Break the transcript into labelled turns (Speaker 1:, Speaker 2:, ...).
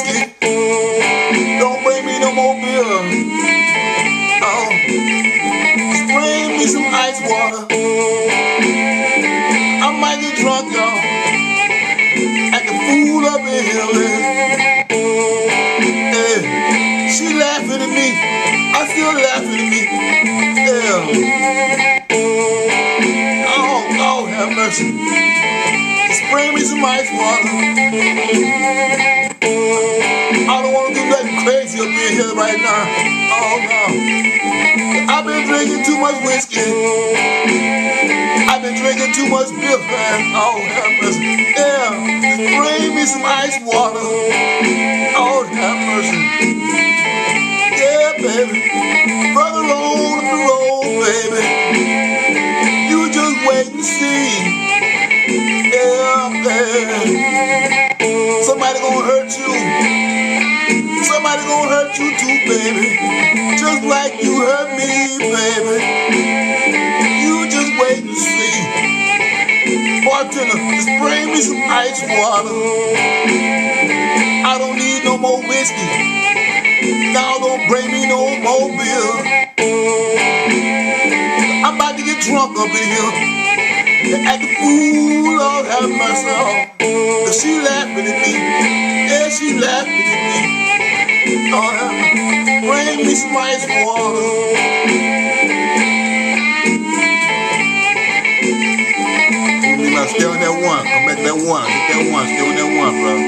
Speaker 1: whiskey. Don't bring me no more beer. Oh, bring me some ice water. I might get drunk, y'all. Act a fool up in here. Yeah. She laughing at me. I still laughing at me. Yeah. Oh, Lord have mercy. Just bring me some ice water. Right now. Oh, no. I've been drinking too much whiskey. I've been drinking too much beer, man. Oh, have. Yeah, bring me some ice water. Oh, mercy. Yeah, baby. Further on up the road, baby. You just wait and see. Yeah, baby. Somebody gonna hurt you. Somebody gonna hurt you too, baby. Just like you hurt me, baby. You just wait and see. Bartender, just bring me some ice water. I don't need no more whiskey. Now don't bring me no more beer. I'm about to get drunk up in here. And act a fool, Lord have mercy. Bring me some ice water. Stay on that one. Come back that one. Get that one. Stay on that one, bro.